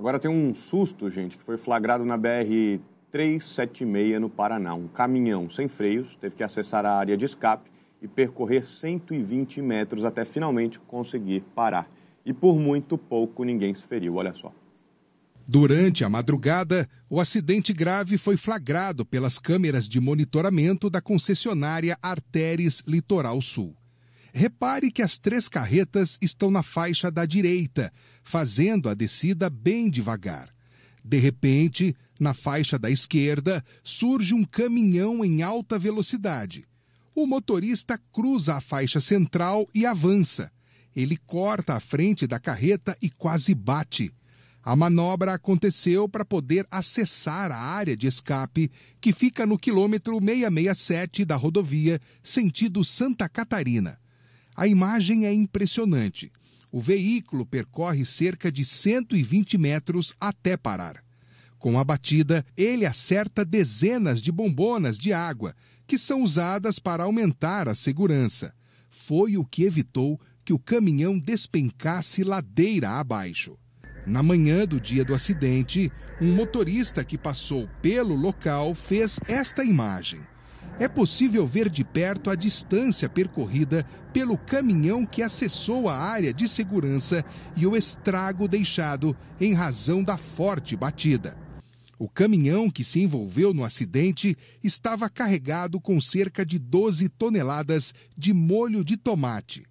Agora tem um susto, gente, que foi flagrado na BR 376 no Paraná. Um caminhão sem freios teve que acessar a área de escape e percorrer 120 metros até finalmente conseguir parar. E por muito pouco ninguém se feriu, olha só. Durante a madrugada, o acidente grave foi flagrado pelas câmeras de monitoramento da concessionária Arteres Litoral Sul. Repare que as três carretas estão na faixa da direita, fazendo a descida bem devagar. De repente, na faixa da esquerda, surge um caminhão em alta velocidade. O motorista cruza a faixa central e avança. Ele corta a frente da carreta e quase bate. A manobra aconteceu para poder acessar a área de escape que fica no quilômetro 667 da rodovia, sentido Santa Catarina. A imagem é impressionante. O veículo percorre cerca de 120 metros até parar. Com a batida, ele acerta dezenas de bombonas de água, que são usadas para aumentar a segurança. Foi o que evitou que o caminhão despencasse ladeira abaixo. Na manhã do dia do acidente, um motorista que passou pelo local fez esta imagem é possível ver de perto a distância percorrida pelo caminhão que acessou a área de segurança e o estrago deixado em razão da forte batida. O caminhão que se envolveu no acidente estava carregado com cerca de 12 toneladas de molho de tomate.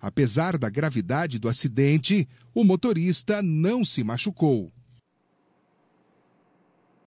Apesar da gravidade do acidente, o motorista não se machucou.